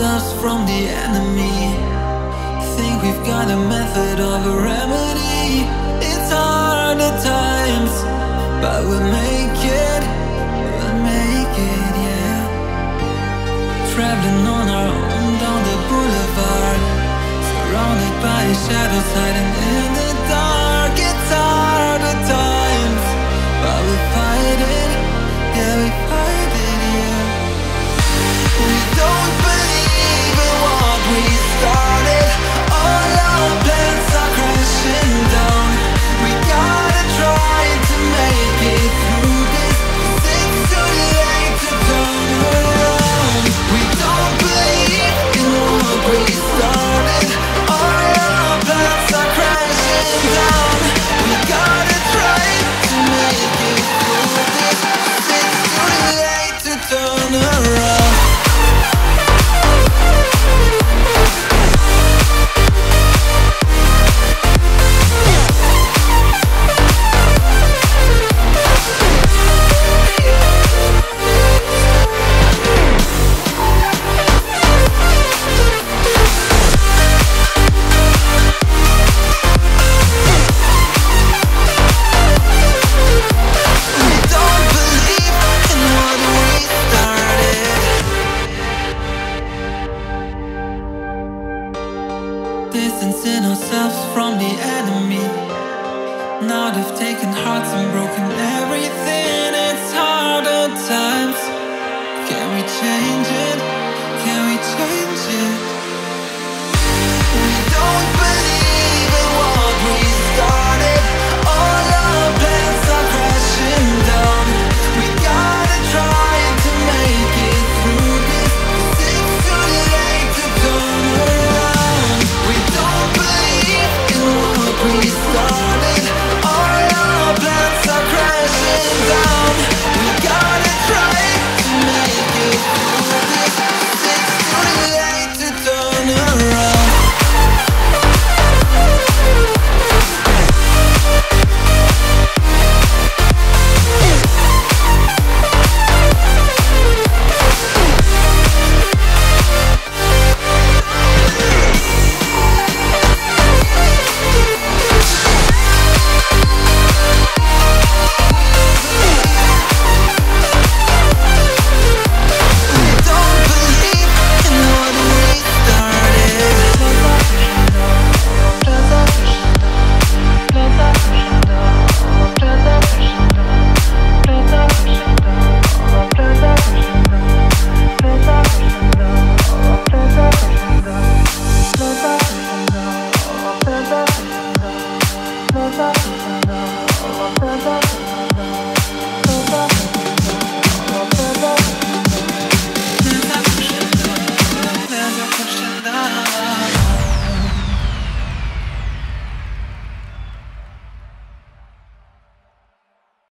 us from the enemy. Think we've got a method of a remedy. It's hard at times, but we'll make it. We'll make it, yeah. Traveling on. distancing ourselves from the enemy. Now they've taken hearts and broken